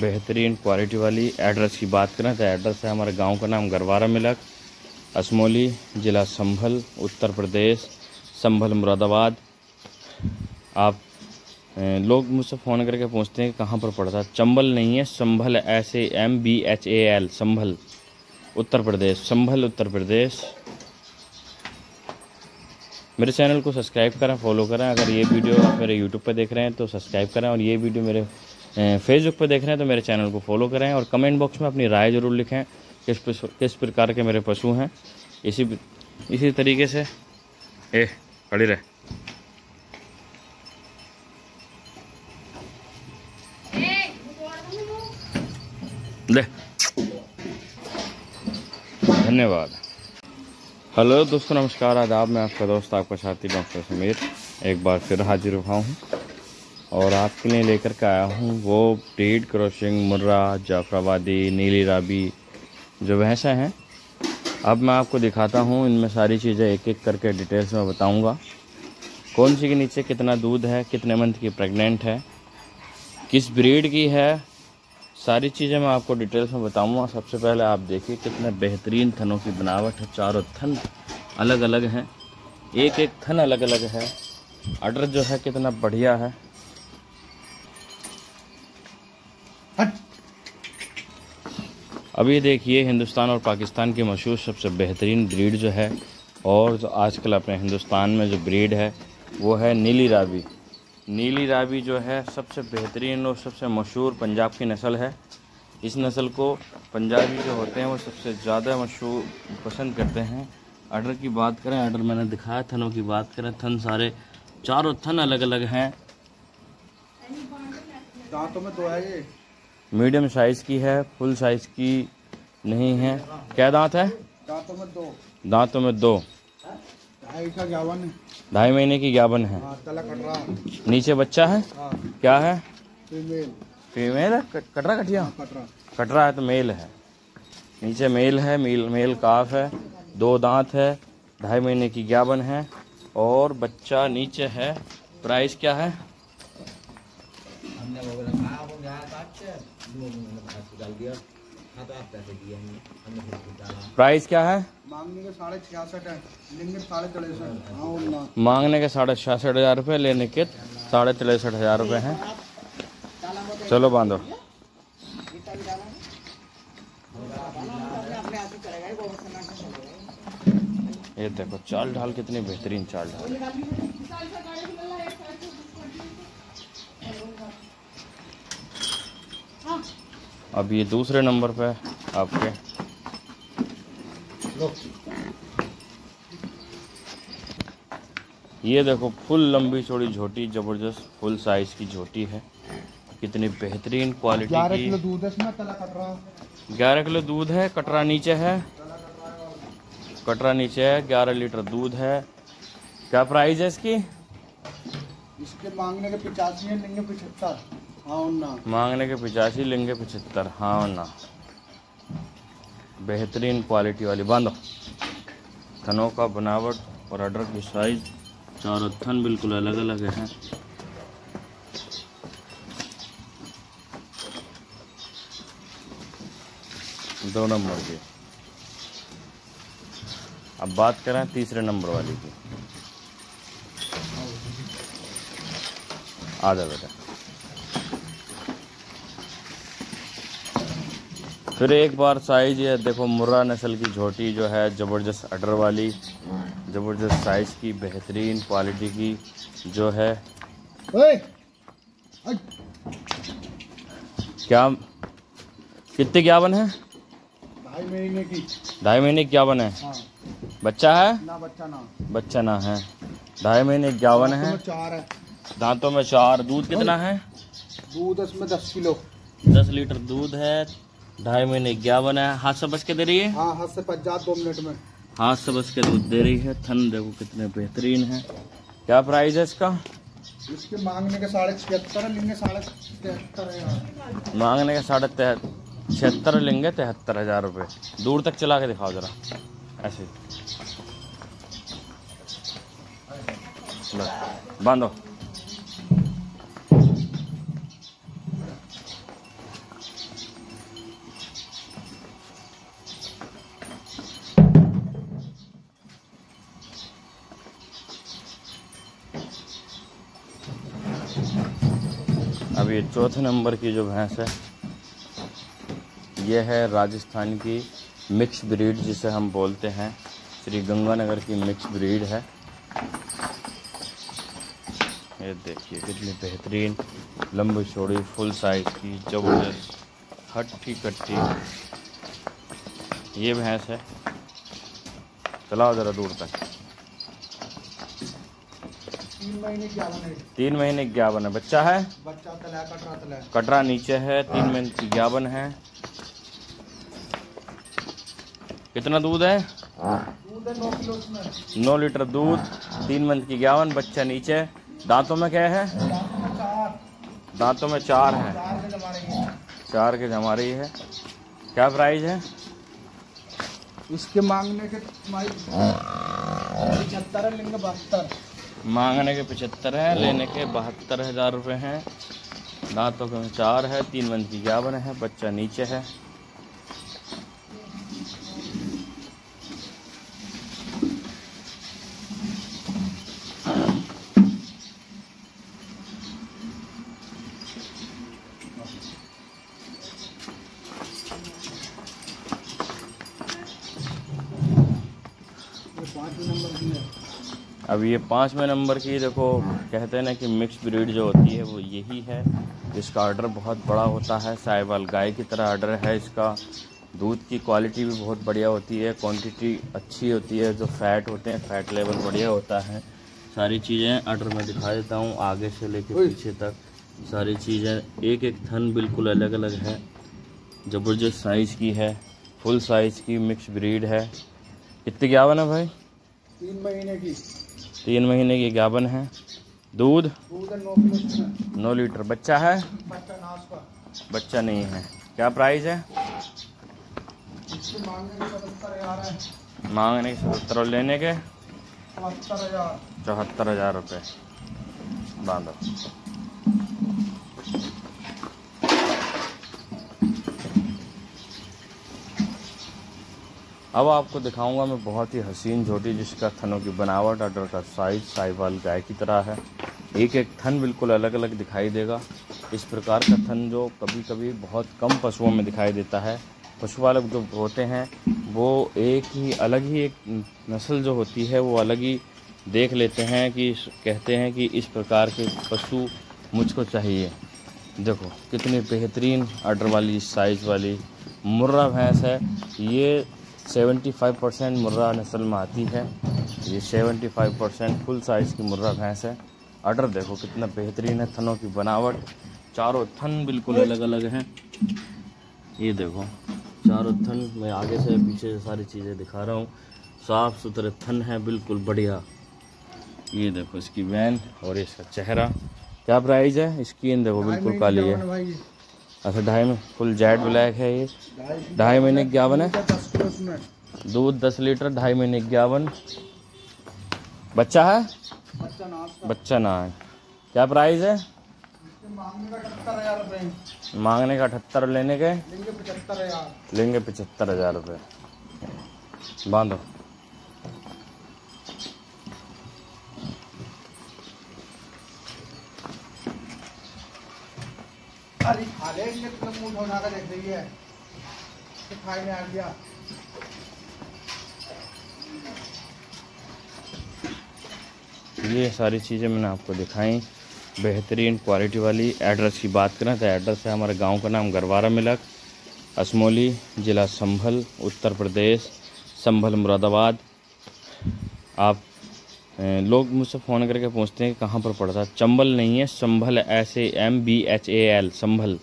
बेहतरीन क्वालिटी वाली एड्रेस की बात करें तो एड्रेस है हमारे गाँव का नाम गरवारा मिलक, असमोली, ज़िला संभल, उत्तर प्रदेश, संभल मुरादाबाद। आप लोग मुझसे फ़ोन करके पूछते हैं कहाँ पर पड़ता है। चंबल नहीं है, संभल ऐसे M B H A L Sambhal, Uttar Pradesh, Sambhal Uttar Pradesh. मेरे चैनल को सब्सक्राइब करें फॉलो करें। अगर ये वीडियो आप मेरे यूट्यूब पर देख रहे हैं तो सब्सक्राइब करें और ये वीडियो मेरे फेसबुक पर देख रहे हैं तो मेरे चैनल को फॉलो करें और कमेंट बॉक्स में अपनी राय ज़रूर लिखें, किस किस प्रकार के मेरे पशु हैं। इसी इसी तरीके से, ए, खड़ी रहे। ले धन्यवाद। हेलो दोस्तों, नमस्कार, आदाब, मैं आपका दोस्त, आपका साथी, डॉक्टर समीर। एक बार फिर हाजिर हुआ हूँ। और आपके लिए लेकर के आया हूँ वो डेड क्रॉसिंग मुर्रा, जाफराबादी, नीली राबी, जो भैंसा हैं। अब मैं आपको दिखाता हूँ, इनमें सारी चीज़ें एक एक करके डिटेल्स में बताऊँगा। कौन सी के नीचे कितना दूध है, कितने मंथ की प्रेग्नेंट है, किस ब्रीड की है, सारी चीज़ें मैं आपको डिटेल्स में बताऊँगा। सबसे पहले आप देखिए कितने बेहतरीन थनों की बनावट है। चारों थन अलग अलग हैं एक एक थन अलग अलग है। अडर जो है कितना बढ़िया है। अभी देखिए, हिंदुस्तान और पाकिस्तान की मशहूर सबसे बेहतरीन ब्रीड जो है, और जो आजकल अपने हिंदुस्तान में जो ब्रीड है, वो है नीली रावी। नीली रावी जो है सबसे बेहतरीन और सबसे मशहूर पंजाब की नस्ल है। इस नस्ल को पंजाबी जो होते हैं, वो सबसे ज़्यादा मशहूर, पसंद करते हैं। आर्डर की बात करें आर्डर मैंने दिखाया, थनों की बात करें, थन सारे, चारों थन अलग अलग हैं। दांतों में तो है ये। मीडियम साइज़ की है फुल साइज़ की नहीं है। क्या दांत है? दांतों में दो। दांतों में दो। ढाई का है। ढाई महीने की ग्यावन है। हाँ, नीचे बच्चा है? हाँ। क्या है? फीमेल। फीमेल है? कटरा कटिया? हाँ, कटरा है तो मेल है। नीचे मेल है मेल मेल काफ है। दो दांत है ढाई महीने की ग्यावन है। और बच्चा नीचे है। प्राइस क्या है? हाँ, तो प्राइस क्या है? मांगने के साढ़े छियासठ है लेंगे साढ़े तिरसठ हाँ, मांगने के साढ़े छियासठ हज़ार रुपये लेने के साढ़े तिरसठ हज़ार रुपये हैं। चलो बांधो। ये देखो चाल ढाल कितनी बेहतरीन चाल ढाल अब ये दूसरे नंबर पे आपके। ये देखो फुल लंबी चौड़ी झोटी ज़बरदस्त फुल साइज़ की झोटी है। कितनी बेहतरीन क्वालिटी की। दूध है ग्यारह किलो दूध है कटरा नीचे है। कटरा नीचे है ग्यारह लीटर दूध है। क्या प्राइस है इसकी? इसके मांगने के पिचासी लेंगे पचहत्तर। मांगने के पिचासी लेंगे पचहत्तर हाँ ना। बेहतरीन क्वालिटी वाली, बांधो। थनों का बनावट और अडर की साइज़ चारों थन बिल्कुल अलग अलग हैं। दो नंबर की। अब बात करें तीसरे नंबर वाली की। आ जाओ बेटा। फिर एक बार साइज़ ये देखो मुर्रा नस्ल की झोटी जो है ज़बरदस्त अडर वाली ज़बरदस्त साइज़ की बेहतरीन क्वालिटी की जो है। क्या कितने ग्यावन है? ढाई महीने की। ढाई महीने ग्यावन है? हाँ। बच्चा है? ना बच्चा ना। बच्चा ना है। ढाई महीने ग्यावन है। चार है। दांतों में चार। दूध कितना है? दूध इसमें दस किलो। दस लीटर दूध है। ढाई महीने इक्यावन है। हाथ से बच के दे रही है? हाँ हाथ से पचास दो मिनट में। हाथ से बच के दूध दे रही है। थन देखो कितने बेहतरीन है। क्या प्राइस है इसका? इसके मांगने के साढ़े छिहत्तर लेंगे साढ़े तिहत्तर मांगने का साढ़े छिहत्तर लेंगे तिहत्तर हज़ार रुपये दूर तक चला के दिखाओ जरा। ऐसे। बांधो अब ये चौथे नंबर की जो भैंस है, ये है राजस्थान की मिक्स ब्रीड, जिसे हम बोलते हैं। श्री गंगानगर की मिक्स ब्रीड है। ये देखिए, कितनी बेहतरीन, लंबी चौड़ी, फुल साइज़ की, ज़बरदस्त, हट्टी कट्टी। ये भैंस है चलाओ ज़रा दूर तक। तीन महीने की आवन है तीन महीने ग्यावन है बच्चा है? बच्चा तला कटरा तला कटरा नीचे है तीन महीने की ग्यावन है। कितना दूध है? दूध है नौ किलो उसमें। नौ लीटर दूध तीन मंथ की ग्यावन बच्चा नीचे दांतों में क्या है? दांतों में चार दांतों में चार है। चार के जमा रही है। चार के जमा रही है। क्या प्राइस है? इसके मांगने के पचहत्तर है लेंगे बहत्तर। मांगने के पचहत्तर हैं लेने के बहत्तर हज़ार रुपये हैं। दांतों के चार है तीन मंथ की ग्यावन है बच्चा नीचे है ये पाँचवें नंबर की है। अब ये पाँचवें नंबर की देखो कहते हैं ना कि मिक्स ब्रीड जो होती है वो यही है। इसका ऑर्डर बहुत बड़ा होता है साहिवाल गाय की तरह ऑर्डर है इसका। दूध की क्वालिटी भी बहुत बढ़िया होती है क्वांटिटी अच्छी होती है जो फैट होते हैं फैट लेवल बढ़िया होता है। सारी चीज़ें ऑर्डर में दिखा देता हूँ आगे से लेके। पीछे तक। सारी चीज़ें एक एक थन बिल्कुल अलग अलग है। ज़बरदस्त साइज़ की है फुल साइज़ की मिक्स ब्रीड है। कितनी ग्यावन है भाई? तीन महीने की। तीन महीने की गाबन है। दूध नौ लीटर। बच्चा है? बच्चा नहीं है। क्या प्राइस है? मांगने के सत्तर और लेने के? चौहत्तर हज़ार रुपये। बांधो। अब आपको दिखाऊँगा मैं बहुत ही हसीन झोटी जिसका थनों की बनावट ऑर्डर का साइज़ साहिवाल गाय की तरह है। एक एक थन बिल्कुल अलग अलग दिखाई देगा। इस प्रकार का थन जो कभी कभी बहुत कम पशुओं में दिखाई देता है। पशु पालक जो होते हैं, वो एक ही, अलग ही एक नस्ल जो होती है, वो अलग ही देख लेते हैं कि कहते हैं कि इस प्रकार के पशु मुझको चाहिए। देखो, कितनी बेहतरीन ऑर्डर वाली साइज़ वाली मुर्रा भैंस है। ये 75 परसेंट मुर्रा नस्ल में आती है। ये 75 परसेंट फुल साइज़ की मुर्रा भैंस है। ऑर्डर देखो कितना बेहतरीन है, थनों की बनावट। चारों थन बिल्कुल अलग अलग हैं। ये देखो, चारों थन, मैं आगे से पीछे से सारी चीज़ें दिखा रहा हूँ। साफ़ सुथरे थन है, बिल्कुल बढ़िया। ये देखो, इसकी वैन और इसका चेहरा। क्या प्राइस है? स्किन देखो, बिल्कुल काली है। अच्छा ढाई में फुल जेड ब्लैक है ये। ढाई महीने इक्यावन है। दूध दस लीटर, ढाई महीने इक्यावन। बच्चा है? बच्चा ना है। क्या प्राइस है? मांगने का अठहत्तर लेने के। लेंगे पचहत्तर हज़ार रुपये। बांधो। अरे खा ले इसने तो मुँह कर देख रही है। तो खाई में आ गया। ये सारी चीज़ें मैंने आपको दिखाई। बेहतरीन क्वालिटी वाली एड्रेस की बात करें तो एड्रेस है हमारे गाँव का नाम गरवारा मिलक असमोली ज़िला संभल उत्तर प्रदेश संभल मुरादाबाद। आप लोग मुझसे फ़ोन करके पूछते हैं कि कहाँ पर पड़ता है। चंबल नहीं है, संभल ऐसे M B H A L Sambhal.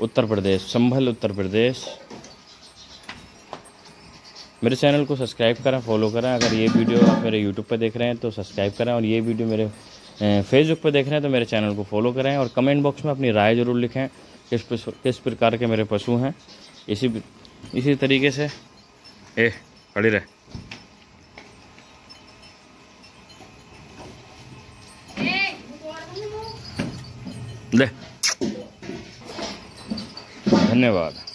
Uttar Pradesh, Sambhal Uttar Pradesh. मेरे चैनल को सब्सक्राइब करें, फॉलो करें। अगर ये वीडियो आप मेरे यूट्यूब पर देख रहे हैं तो सब्सक्राइब करें और ये वीडियो मेरे फेसबुक पर देख रहे हैं तो मेरे चैनल को फॉलो करें और कमेंट बॉक्स में अपनी राय ज़रूर लिखें, किस किस प्रकार के मेरे पशु हैं। इसी इसी तरीके से, ए खड़ी रहे। ले। धन्यवाद।